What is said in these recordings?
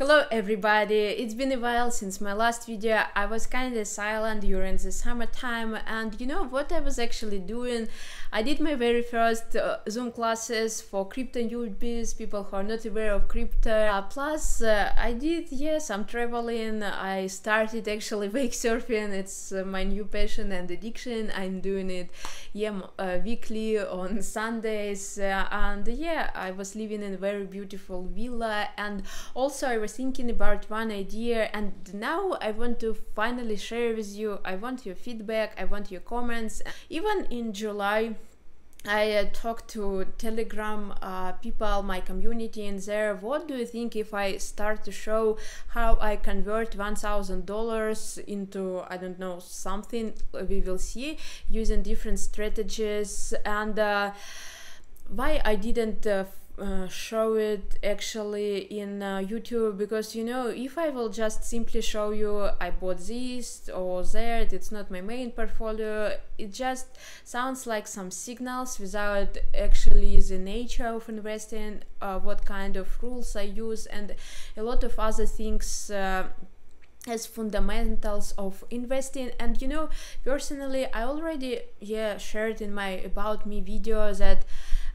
Hello everybody, it's been a while since my last video. I was kinda silent during the summertime and you know what I was actually doing? I did my very first uh, Zoom classes for crypto newbies, people who are not aware of crypto. Uh, plus uh, I did, yes, I'm traveling. I started actually wake surfing. It's uh, my new passion and addiction. I'm doing it yeah, uh, weekly on Sundays uh, and yeah, I was living in a very beautiful villa and also I was was thinking about one idea and now I want to finally share with you. I want your feedback, I want your comments. Even in July, I uh, talked to Telegram uh, people, my community in there. What do you think if I start to show how I convert $1,000 into, I don't know, something we will see using different strategies and uh, why I didn't uh, uh, show it actually in uh, YouTube because you know if I will just simply show you I bought this or that it's not my main portfolio it just sounds like some signals without actually the nature of investing uh, what kind of rules I use and a lot of other things uh, as fundamentals of investing. And you know personally i already yeah shared in my about me video that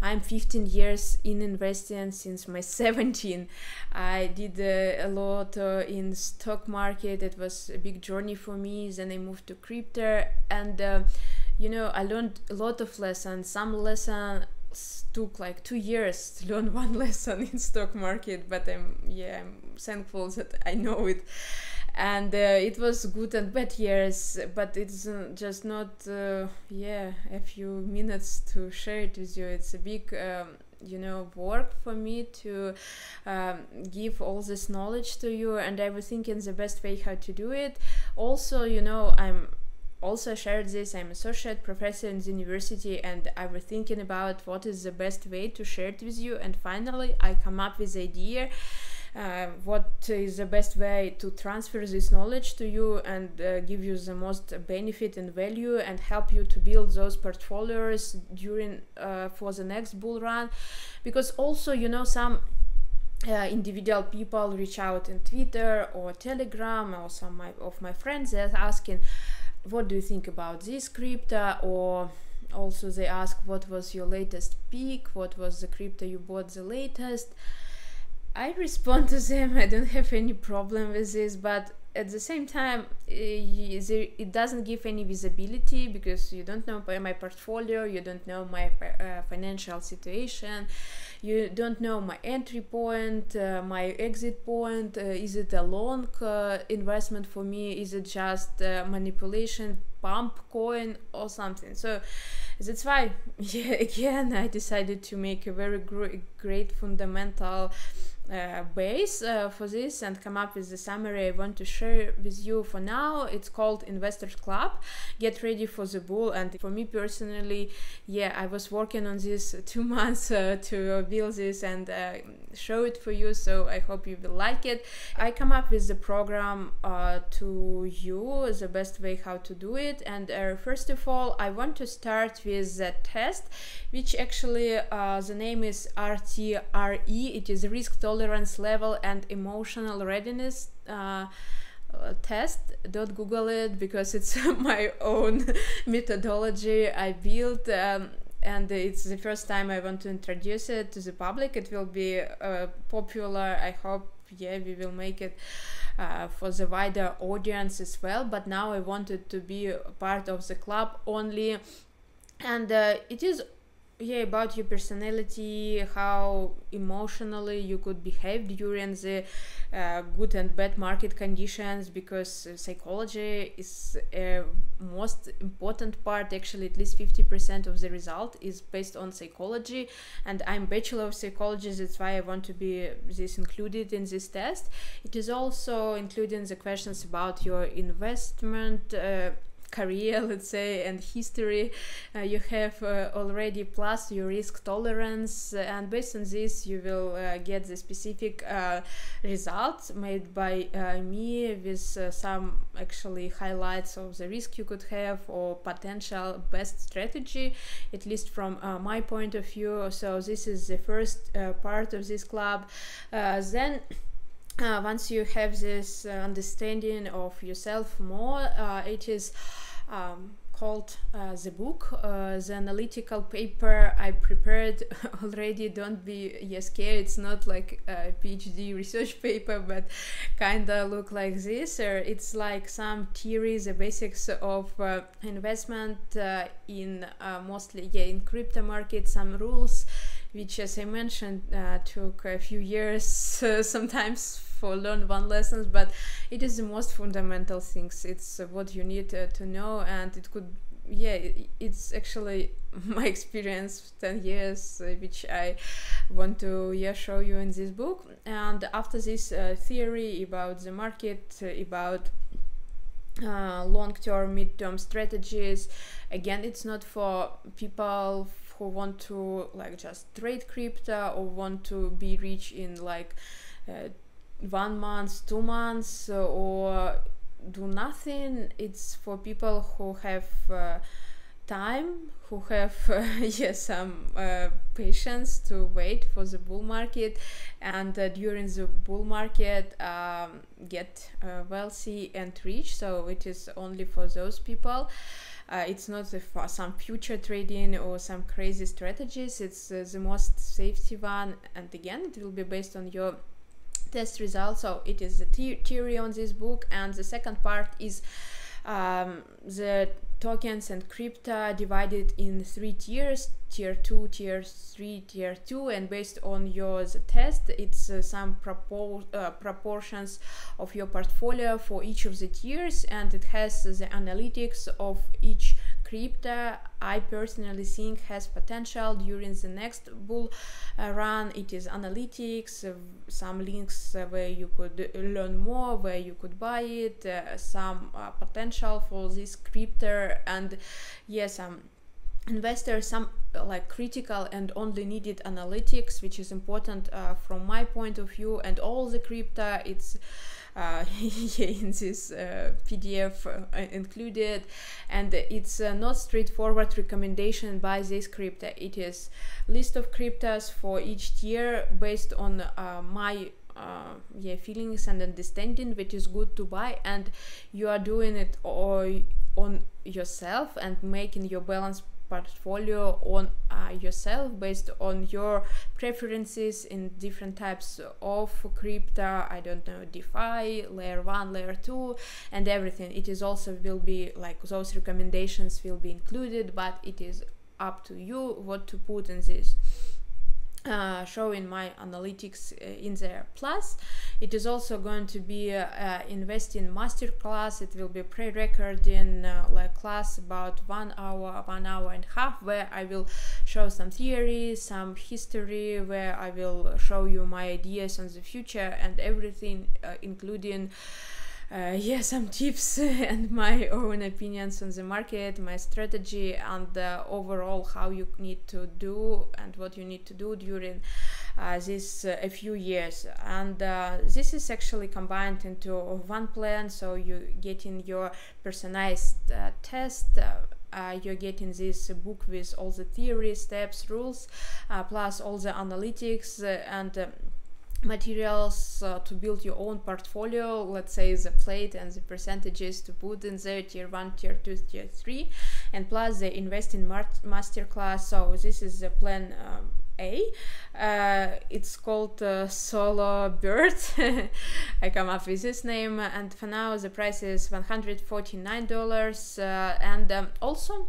I'm 15 years in investing since my 17. I did uh, a lot uh, in stock market. It was a big journey for me. Then I moved to crypto, and uh, you know I learned a lot of lessons. Some lessons took like two years to learn one lesson in stock market, but I'm yeah I'm thankful that I know it and uh, it was good and bad years but it's uh, just not uh, yeah a few minutes to share it with you. It's a big um, you know work for me to um, give all this knowledge to you and i was thinking the best way how to do it. Also you know i'm also shared this i'm associate professor in the university and i was thinking about what is the best way to share it with you. And finally i come up with the idea uh, what is the best way to transfer this knowledge to you and uh, give you the most benefit and value and help you to build those portfolios during uh, for the next bull run? Because also you know some uh, individual people reach out in Twitter or Telegram or some my, of my friends they're asking what do you think about this crypto? Or also they ask what was your latest peak? What was the crypto you bought the latest I respond to them. I don't have any problem with this, but at the same time, eh, it doesn't give any visibility because you don't know my portfolio, you don't know my uh, financial situation, you don't know my entry point, uh, my exit point. Uh, is it a long uh, investment for me? Is it just manipulation, pump coin, or something? So that's why, yeah, again, I decided to make a very gr- great fundamental uh, base uh, for this and come up with the summary I want to share with you for now. It's called Investors Club. Get ready for the bull. And for me personally, yeah, I was working on this two months uh, to build this and uh, show it for you. So I hope you will like it. I come up with the program uh, to you, the best way how to do it. And first of all, I want to start with the test, which actually the name is RTRE. It is risk tolerance tolerance level and emotional readiness uh, uh, test. Don't google it because it's my own methodology i built um, and it's the first time i want to introduce it to the public. It will be uh, popular. I hope yeah we will make it uh, for the wider audience as well. But now i wanted to be a part of the club only. And uh, it is yeah about your personality how emotionally you could behave during the uh, good and bad market conditions because psychology is a most important part actually at least 50% of the result is based on psychology and i'm bachelor of psychology that's why i want to be this included in this test. It is also including the questions about your investment uh, career let's say and history uh, you have uh, already plus your risk tolerance and based on this you will uh, get the specific uh, results made by uh, me with uh, some actually highlights of the risk you could have or potential best strategy at least from my point of view. So this is the first part of this club. Then uh, once you have this uh, understanding of yourself more, uh, it is um, called uh, the book, uh, the analytical paper I prepared already. Don't be scared. It's not like a PhD research paper, but kinda look like this. Or it's like some theories, the basics of uh, investment in mostly yeah in crypto market, some rules which as I mentioned uh, took a few years uh, sometimes for learn one lessons but it is the most fundamental things. It's uh, what you need to know and it could yeah it's actually my experience 10 years uh, which i want to yeah show you in this book. And after this uh, theory about the market uh, about long-term mid-term strategies again it's not for people who want to like just trade crypto or want to be rich in like uh, one month, two months, uh, or do nothing. It's for people who have uh, time, who have uh, yeah, some uh, patience to wait for the bull market, and uh, during the bull market um, get uh, wealthy and rich. So it is only for those people. It's not for some future trading or some crazy strategies. It's the most safety one, and again, it will be based on your test results. So it is the theory on this book, and the second part is um, the tokens and crypto divided in three tiers tier 2 tier 3 tier 2 and based on your test it's uh, some uh, proportions of your portfolio for each of the tiers and it has the analytics of each crypto. I personally think has potential during the next bull uh, run. It is analytics, uh, some links uh, where you could learn more, where you could buy it, some potential for this crypto, and yes, um, investors some like critical and only needed analytics which is important uh, from my point of view. And all the crypto it's in this uh, PDF uh, included. And it's not straightforward recommendation by this crypto. It is list of cryptos for each tier based on my uh, yeah feelings and understanding which is good to buy. And you are doing it on yourself and making your balance portfolio on uh, yourself based on your preferences in different types of crypto. I don't know defi layer 1 layer 2 and everything. It is also will be like those recommendations will be included but it is up to you what to put in this uh, showing my analytics uh, in there. Plus it is also going to be uh, uh investing masterclass. It will be pre-recording uh, like class about one hour one hour and a half where i will show some theory some history where i will show you my ideas on the future and everything uh, including uh, yeah some tips and my own opinions on the market my strategy and uh, overall how you need to do and what you need to do during uh, this uh, a few years. And uh, this is actually combined into one plan. So you get in your personalized uh, test uh, you're getting this book with all the theory steps rules uh, plus all the analytics uh, and um, materials uh, to build your own portfolio let's say the plate and the percentages to put in there tier 1 tier 2 tier 3 and plus the invest in masterclass. So this is the plan um, a. Uh, it's called uh, solo bird. I come up with this name. And for now the price is 149 dollars uh, and um, also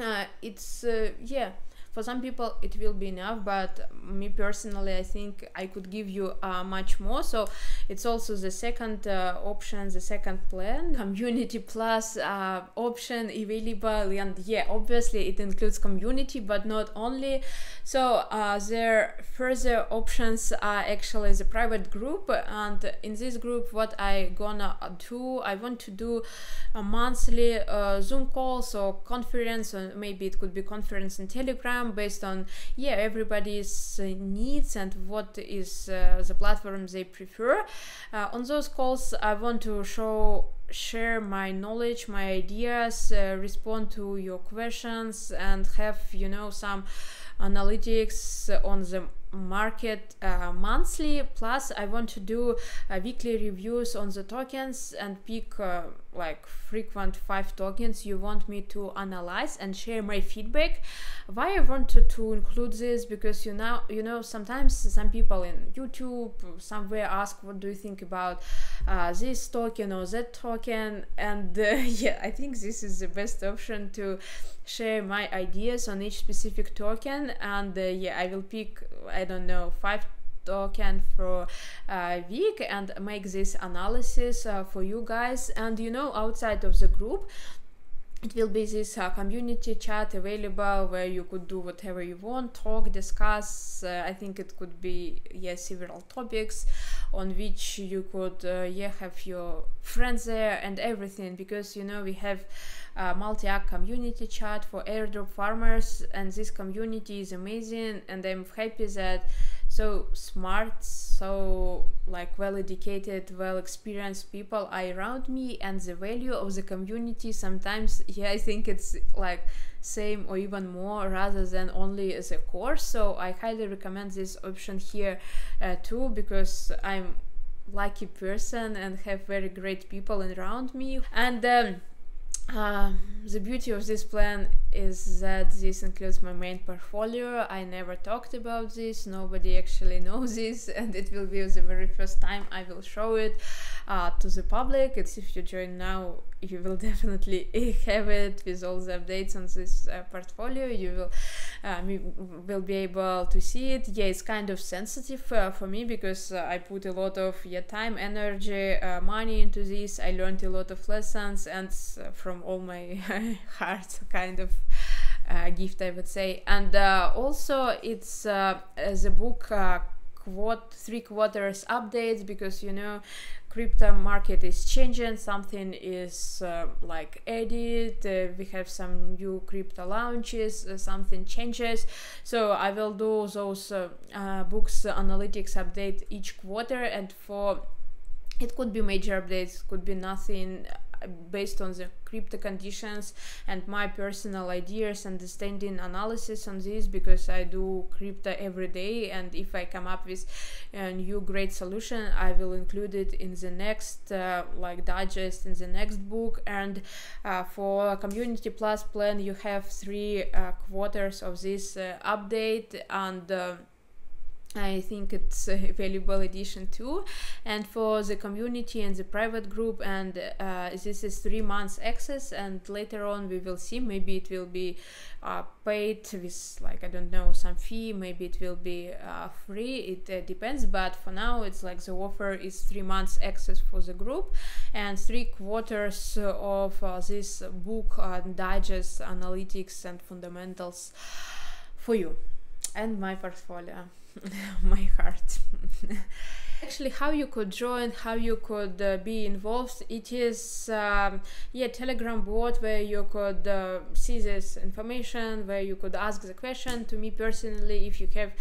uh, it's uh, yeah for some people it will be enough but me personally i think i could give you uh, much more. So it's also the second uh, option the second plan. Community plus uh, option available and yeah obviously it includes community but not only. So uh, there further options are actually the private group. And in this group what i gonna do i want to do a monthly uh, zoom call so conference or maybe it could be conference in telegram based on yeah everybody's uh, needs and what is uh, the platform they prefer. Uh, on those calls i want to show share my knowledge my ideas uh, respond to your questions and have you know some analytics on the market uh, monthly. Plus i want to do uh, weekly reviews on the tokens and pick like frequent five tokens you want me to analyze and share my feedback? Why i wanted to include this? Because you know you know sometimes some people in youtube somewhere ask what do you think about uh, this token or that token? And uh, yeah i think this is the best option to share my ideas on each specific token. And uh, yeah i will pick i don't know five token for a week and make this analysis uh, for you guys. And you know outside of the group it will be this uh, community chat available where you could do whatever you want talk discuss. Uh, i think it could be yeah several topics on which you could uh, yeah have your friends there and everything. Because you know we have a multi-act community chat for airdrop farmers and this community is amazing and i'm happy that so smart so like well educated well experienced people are around me and the value of the community sometimes yeah i think it's like same or even more rather than only as a course so i highly recommend this option here uh, too because i'm lucky person and have very great people around me. And um, uh, the beauty of this plan is that this includes my main portfolio. I never talked about this, nobody actually knows this, and it will be the very first time I will show it uh, to the public. It's if you join now, you will definitely have it with all the updates on this uh, portfolio. You will um, will be able to see it. Yeah, it's kind of sensitive uh, for me because uh, I put a lot of yeah time, energy, uh, money into this. I learned a lot of lessons and from all my heart, kind of. Uh, gift I would say. And uh, also it's uh, the book quad three quarters updates because you know crypto market is changing. Something is uh, like added uh, we have some new crypto launches uh, something changes. So i will do those uh, uh, books analytics update each quarter. And for it could be major updates could be nothing based on the crypto conditions and my personal ideas understanding analysis on this because i do crypto every day and if i come up with a new great solution i will include it in the next uh, like digest in the next book. And uh, for community plus plan you have three uh, quarters of this uh, update and uh, I think it's a valuable addition too. And for the community and the private group, and uh, this is three months access. And later on, we will see. Maybe it will be uh, paid with like I don't know some fee. Maybe it will be uh, free. It uh, depends. But for now, it's like the offer is three months access for the group, and three quarters of uh, this book uh, digest analytics and fundamentals for you and my portfolio. my heart. Actually, how you could join, how you could uh, be involved, it is um, yeah Telegram bot where you could uh, see this information, where you could ask the question to me personally if you have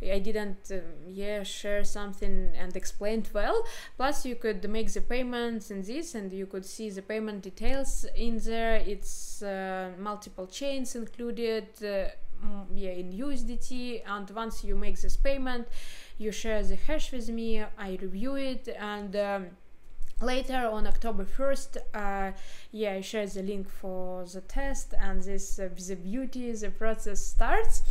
I didn't um, yeah share something and explained well. Plus, you could make the payments in this, and you could see the payment details in there. It's uh, multiple chains included. Yeah in USDT and once you make this payment you share the hash with me I review it and um, later on October 1st uh, yeah I share the link for the test and this uh, the beauty the process starts.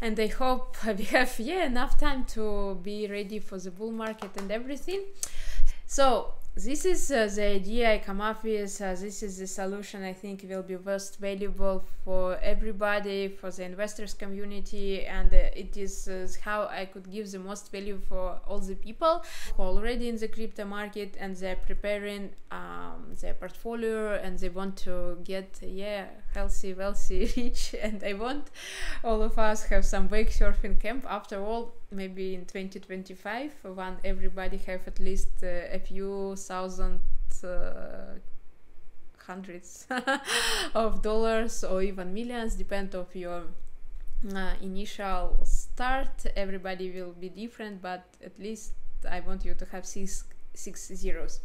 And I hope we have yeah enough time to be ready for the bull market and everything. So this is uh, the idea I come up with. Uh, this is the solution I think will be most valuable for everybody, for the investors community, and uh, it is uh, how I could give the most value for all the people who are already in the crypto market and they're preparing um, their portfolio and they want to get yeah healthy, wealthy, rich. And I want all of us have some wake surfing camp. After all, maybe in 2025 when everybody have at least uh, a few thousand uh, hundreds of dollars or even millions depend of your uh, initial start. Everybody will be different but at least i want you to have six six zeros